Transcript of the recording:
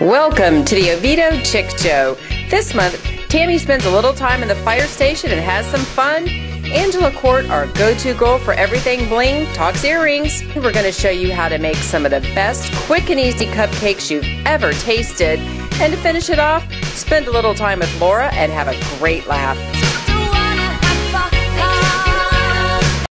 Welcome to the Oviedo Chick Show. This month, Tammy spends a little time in the fire station and has some fun. Angela Court, our go to girl for everything bling, talks earrings. We're going to show you how to make some of the best quick and easy cupcakes you've ever tasted. And to finish it off, spend a little time with Laura and have a great laugh.